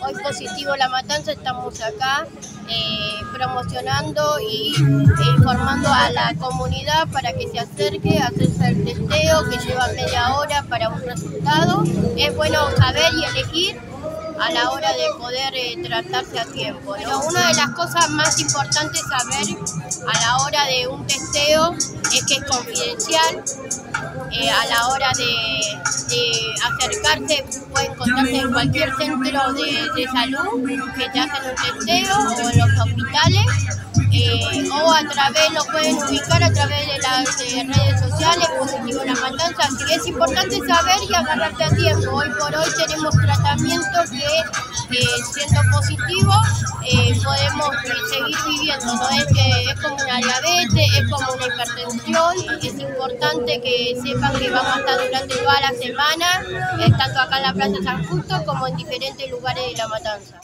hoy positivo La Matanza, estamos acá eh, promocionando y e informando a la comunidad para que se acerque a hacerse el testeo que lleva media hora para un resultado. Es bueno saber y elegir a la hora de poder eh, tratarse a tiempo. Una de las cosas más importantes saber a la hora de un testeo es que es confidencial. Eh, a la hora de, acercarse, puede encontrarse en cualquier centro de, salud que te hacen un testeo o en los hospitales. Eh, o a través, lo pueden ubicar a través de las redes sociales, Positivo La Matanza, así que es importante saber y agarrarte a tiempo. Hoy por hoy tenemos tratamientos que siendo positivo eh, podemos seguir viviendo, ¿no? Es, una diabetes, es como una hipertensión, es importante que sepan que vamos a estar durante toda la semana, tanto acá en la Plaza San Justo como en diferentes lugares de La Matanza.